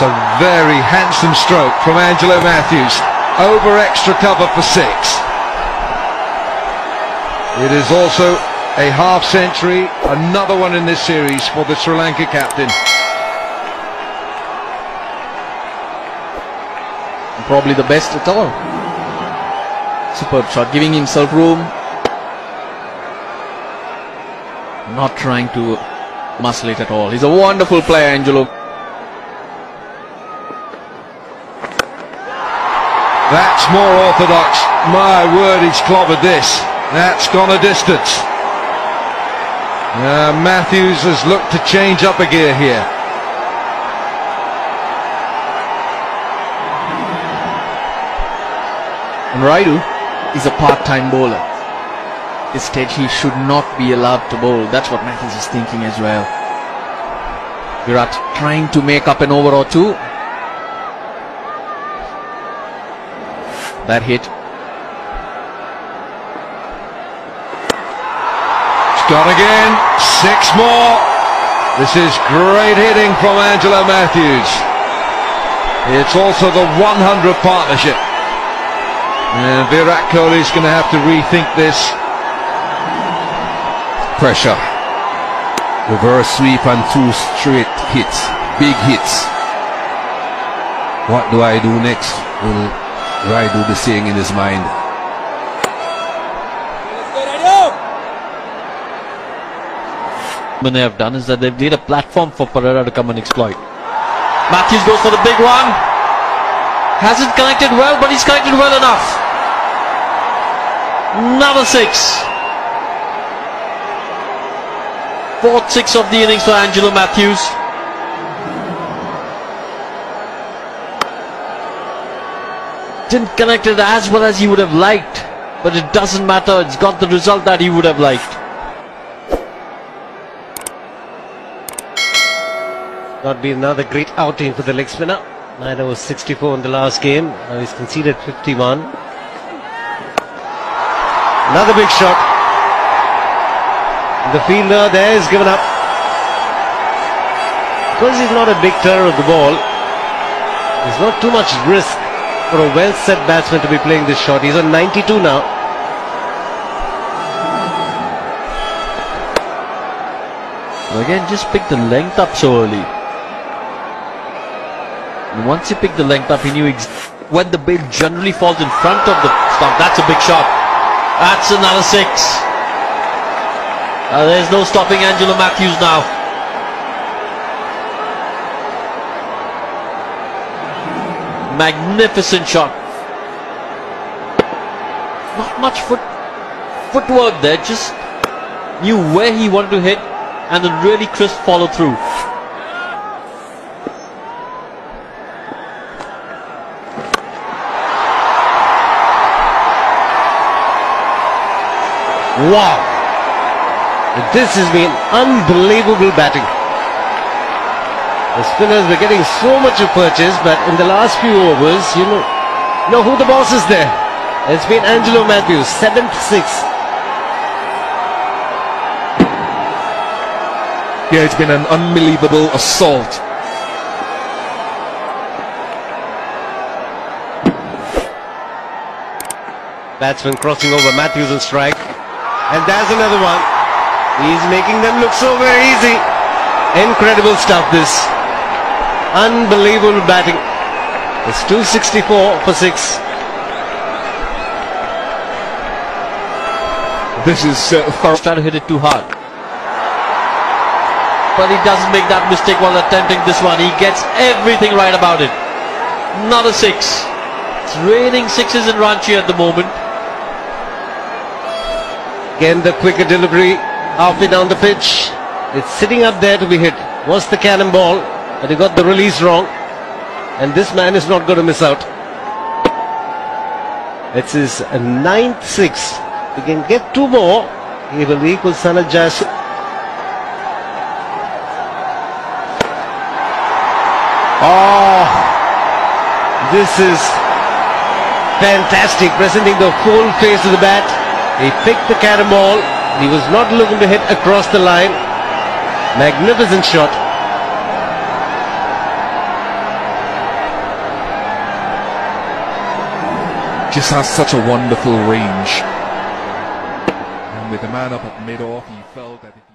A very handsome stroke from Angelo Mathews. Over extra cover for six. It is also a half century, another one in this series for the Sri Lanka captain. Probably the best at all. Superb shot, giving himself room. Not trying to muscle it at all. He's a wonderful player, Angelo. That's more orthodox. My word, he's clobbered this. That's gone a distance. Uh, Mathews has looked to change up a gear here. And Rayudu is a part-time bowler. Instead, he should not be allowed to bowl. That's what Mathews is thinking as well. Virat trying to make up an over or two. That hit. It's gone again. Six more. This is great hitting from Angelo Mathews. It's also the 100 partnership. And Virat Kohli is going to have to rethink this. Pressure. Reverse sweep and two straight hits. Big hits. What do I do next? Will Rayudu the saying in his mind? What they have done is that they've laid a platform for Perera to come and exploit. Mathews goes for the big one. Hasn't connected well, but he's connected well enough. Another six. Fourth six of the innings for Angelo Mathews. Didn't connect it as well as he would have liked, but it doesn't matter. It's got the result that he would have liked. Not be another great outing for the leg spinner. Neither was 64 in the last game. Now he's conceded 51. Another big shot. The fielder there is given up. Because he's not a big turner of the ball, there's not too much risk for a well-set batsman to be playing this shot. He's on 92 now. Again, just pick the length up so early. And once he picked the length up, he knew when the bail generally falls in front of the stump. That's a big shot. That's another six. Uh, there's no stopping Angelo Mathews now. Magnificent shot. Not much foot footwork there, just knew where he wanted to hit and then really crisp follow through. Wow! This has been unbelievable batting. The spinners were getting so much of purchase, but in the last few overs, you know, you know who the boss is there. It's been Angelo Mathews, 7th 6. Yeah, it's been an unbelievable assault. Batsman crossing over Mathews and strike. And there's another one. He's making them look so very easy. Incredible stuff this. Unbelievable batting. It's 264 for 6. This is uh, thorough. Trying to hit it too hard. But he doesn't make that mistake while attempting this one. He gets everything right about it. Not a six. It's raining sixes in Ranchi at the moment. Again the quicker delivery. Halfway down the pitch. It's sitting up there to be hit. Was the cannonball. But he got the release wrong. And this man is not going to miss out. It's his ninth six. He can get two more. He will equal Sanath Jayasuriya. Oh, ah, this is fantastic. Presenting the full face of the bat. He picked the cannonball. He was not looking to hit across the line. Magnificent shot. Just has such a wonderful range. And with the man up at mid-off, he felt that.